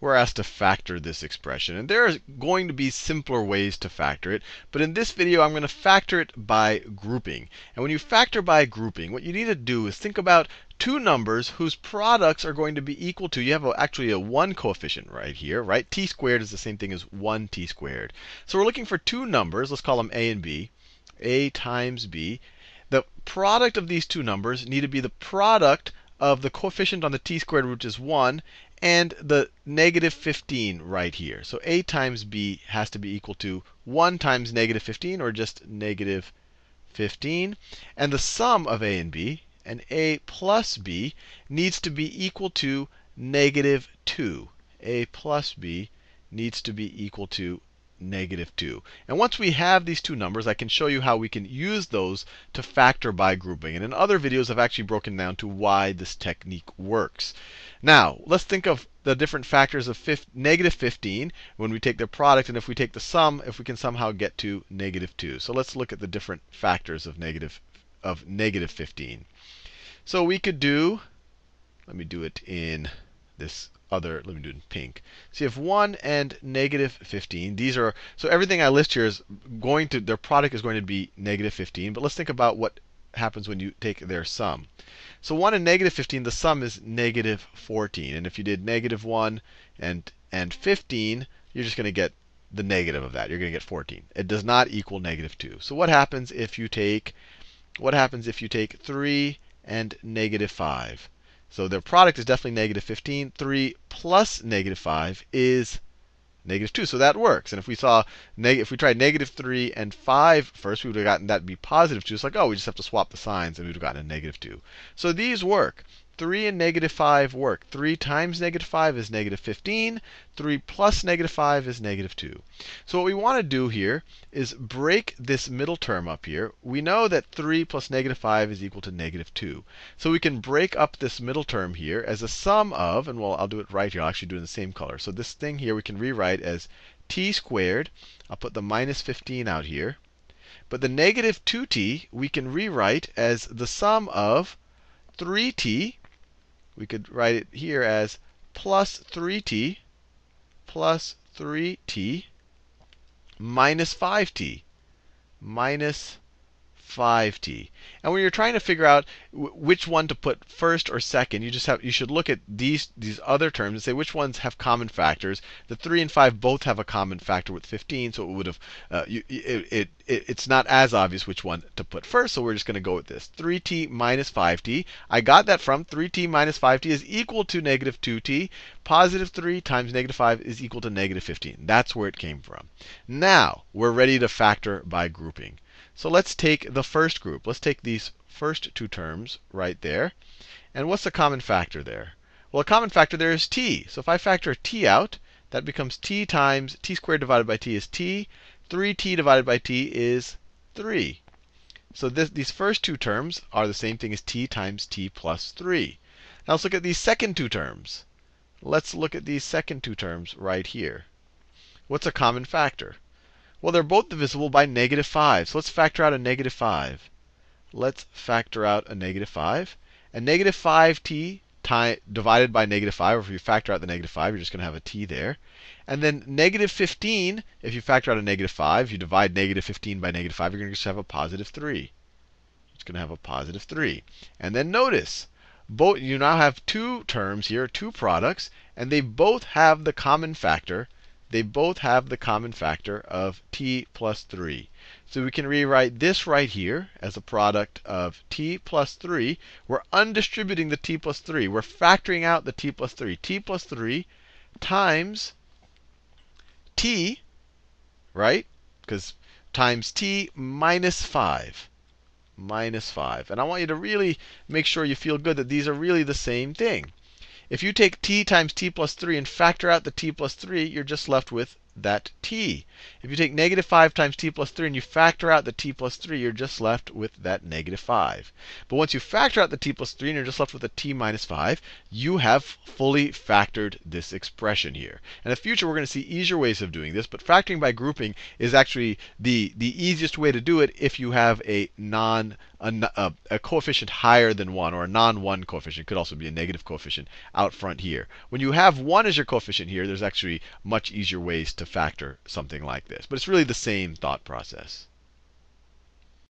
we're asked to factor this expression. And there are going to be simpler ways to factor it. But in this video, I'm going to factor it by grouping. And when you factor by grouping, what you need to do is think about two numbers whose products are going to be equal to, you have a, actually a 1 coefficient right here, right? t squared is the same thing as 1t squared. So we're looking for two numbers. Let's call them a and b. a times b. The product of these two numbers need to be the product of the coefficient on the t squared, which is 1, and the negative 15 right here. So a times b has to be equal to 1 times negative 15, or just negative 15. And the sum of a and b, and a plus b, needs to be equal to negative 2. a plus b needs to be equal to negative 2. And once we have these two numbers, I can show you how we can use those to factor by grouping. And in other videos, I've actually broken down to why this technique works. Now, let's think of the different factors of negative 15 when we take the product, and if we take the sum, if we can somehow get to negative 2. So let's look at the different factors of negative, of negative 15. So we could do, let me do it in this other, let me do it in pink. So you have 1 and negative 15. These are, so everything I list here is going to, their product is going to be negative 15. But let's think about what happens when you take their sum. So 1 and negative 15, the sum is negative 14. And if you did negative 1 and, and 15, you're just going to get the negative of that. You're going to get 14. It does not equal negative 2. So what happens if you take, what happens if you take 3 and negative 5? So their product is definitely negative 15. 3 plus negative 5 is negative 2. So that works. And if we saw, if we tried negative 3 and 5 first, we would have gotten that to be positive 2. It's like, oh, we just have to swap the signs, and we would have gotten a negative 2. So these work. 3 and negative 5 work. 3 times negative 5 is negative 15. 3 plus negative 5 is negative 2. So what we want to do here is break this middle term up here. We know that 3 plus negative 5 is equal to negative 2. So we can break up this middle term here as a sum of, and well, I'll do it right here. I'll actually do it in the same color. So this thing here we can rewrite as t squared. I'll put the minus 15 out here. But the negative 2t we can rewrite as the sum of 3t we could write it here as plus 3t plus 3t minus 5t minus 5t. And when you're trying to figure out which one to put first or second, you just have you should look at these these other terms and say which ones have common factors. The 3 and 5 both have a common factor with 15, so it would have uh, you, it, it, it, it's not as obvious which one to put first, so we're just going to go with this. 3t minus 5t. I got that from 3t minus 5t is equal to negative 2t. Positive 3 times negative 5 is equal to negative 15. That's where it came from. Now, we're ready to factor by grouping. So let's take the first group. Let's take these first two terms right there. And what's the common factor there? Well, a common factor there is t. So if I factor t out, that becomes t times t squared divided by t is t. 3t divided by t is 3. So this, these first two terms are the same thing as t times t plus 3. Now let's look at these second two terms. Let's look at these second two terms right here. What's a common factor? Well, they're both divisible by negative 5. So let's factor out a negative 5. Let's factor out a negative 5. And negative 5t divided by negative 5, or if you factor out the negative 5, you're just going to have a t there. And then negative 15, if you factor out a negative 5, if you divide negative 15 by negative 5, you're going to just have a positive 3. It's going to have a positive 3. And then notice, both, you now have two terms here, two products, and they both have the common factor they both have the common factor of t plus 3. So we can rewrite this right here as a product of t plus 3. We're undistributing the t plus 3. We're factoring out the t plus 3. t plus 3 times t, right? Because times t minus 5. Minus 5. And I want you to really make sure you feel good that these are really the same thing. If you take t times t plus 3 and factor out the t plus 3, you're just left with that t. If you take negative 5 times t plus 3 and you factor out the t plus 3, you're just left with that negative 5. But once you factor out the t plus 3 and you're just left with a t minus 5, you have fully factored this expression here. In the future, we're going to see easier ways of doing this, but factoring by grouping is actually the, the easiest way to do it if you have a non a, a, coefficient higher than 1, or a non-1 coefficient, It could also be a negative coefficient out front here. When you have 1 as your coefficient here, there's actually much easier ways to factor something like this. But it's really the same thought process.